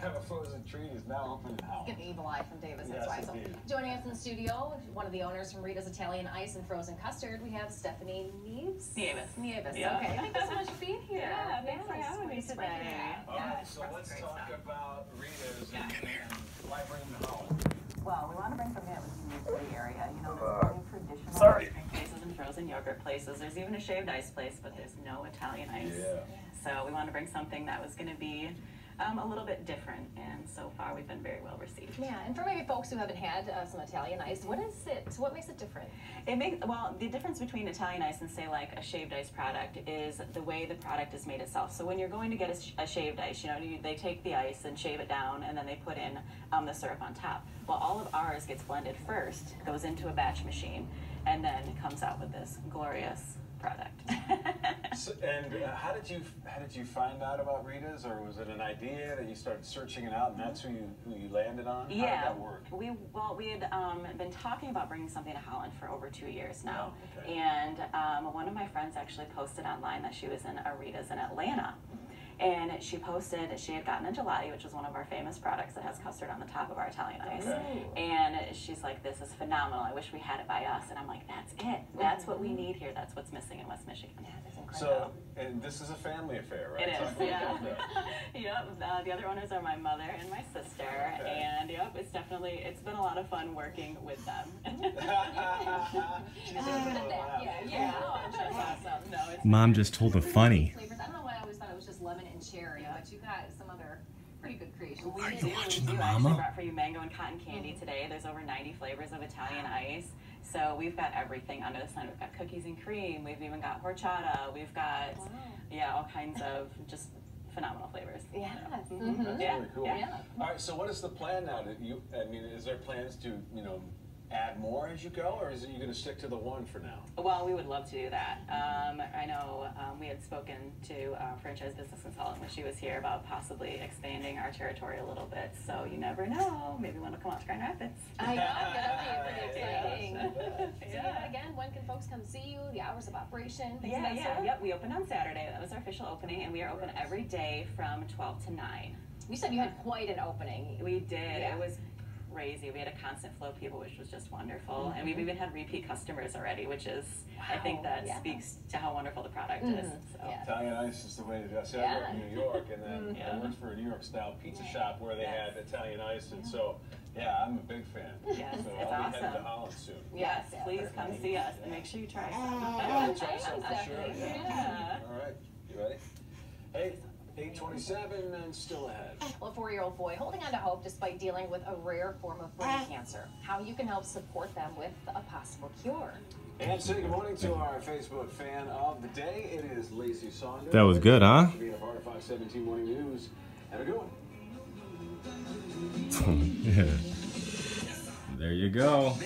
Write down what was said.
have a frozen treat is now open in house. Get the evil eye from Davis, Yes, that's why. So, indeed. joining us in the studio, one of the owners from Rita's Italian Ice and Frozen Custard, we have Stephanie Nieves. Nieves. Nieves, Yeah. okay. Thank you so much for being here. Yeah, thanks for Yes, having me we're today. it out. All right, so let's talk stuff. about Rita's Yeah. and, and why bring them to Holland. Well, we want to bring something that was unique to the area. You know, uh, there's plenty of traditional sorry. ice cream places and frozen yogurt places. There's even a shaved ice place, but there's no Italian ice. Yeah. So we want to bring something that was going to be um, a little bit different, and so far we've been very well received. Yeah, and for maybe folks who haven't had uh, some Italian ice, what is it? What makes it different? It makes well the difference between Italian ice and say like a shaved ice product is the way the product is made itself. So when you're going to get a, sh- a shaved ice, you know you, they take the ice and shave it down, and then they put in um, the syrup on top. Well, all of ours gets blended first, goes into a batch machine, and then comes out with this glorious product. So, and uh, how did you how did you find out about Rita's, or was it an idea that you started searching it out, and that's who you who you landed on? How Yeah, did that work? we well we had um, been talking about bringing something to Holland for over two years now, Oh, okay. and um, one of my friends actually posted online that she was in a Rita's in Atlanta, and she posted she had gotten a gelati, which is one of our famous products that has custard on the top of our Italian ice, Okay. and she's like, "This is phenomenal. I wish we had it by us." And I'm like, "That's it. That's what we need here. That's what's missing in West Michigan." Yeah, that's incredible. So, and this is a family affair, right? It Talk yeah. yep. Uh, the other owners are my mother and my sister, Okay. and yep, it's definitely it's been a lot of fun working with them. She's She's a good little at that. laugh. Yeah, yeah. Oh, I'm sure it's awesome. no, it's Mom just told a funny. Flavors. I don't know why I always thought it was just lemon and cherry, Yeah. but you got some other pretty good creations. We Are you do, watching we the do. I actually brought for you mango and cotton candy today. There's over 90 flavors of Italian ice. So we've got everything under the sun. We've got cookies and cream. We've even got horchata. We've got Wow. yeah, all kinds of just phenomenal flavors. Yes. Mhm. Mhm. That's Yeah, really cool. yeah. All right, so what is the plan now? That you, I mean, is there plans to, you know, add more as you go, or is it you going to stick to the one for now? Well, we would love to do that. Um, I know um, we had spoken to uh, franchise business consultant when she was here about possibly expanding our territory a little bit. So you never know. Maybe one will come out to Grand Rapids. I know, that'll be pretty exciting. So, Yeah. yeah, again, when can folks come see you? The hours of operation, Yeah, yeah, sort? yep. We opened on Saturday. That was our official opening, and we are open every day from 12 to 9. You said you had quite an opening. We did. Yeah. It was crazy. We had a constant flow of people, which was just wonderful. Mm-hmm. And we've even had repeat customers already, which is, I think that yeah. speaks to how wonderful the product is. Mhm, So. yeah. Italian ice is the way to do it. See, I grew up in New York, and then Yeah. I worked for a New York style pizza shop where they Yes. had Italian ice, and so yeah, I'm a big fan. Yes, so it's I'll be heading to awesome. Holland soon. Yes, Yeah, please come see us and make sure you try some. Yeah, try some for sure. Definitely, Yeah. yeah. All right, you ready? Hey, 827 and still ahead. Well, a four-year-old boy holding on to hope despite dealing with a rare form of brain ah. cancer. How you can help support them with a possible cure. And say good morning to our Facebook fan of the day. It is Lacey Saunders. That was good, huh? Being a part of Fox 17 Morning News. Have a good one. yeah. There you go.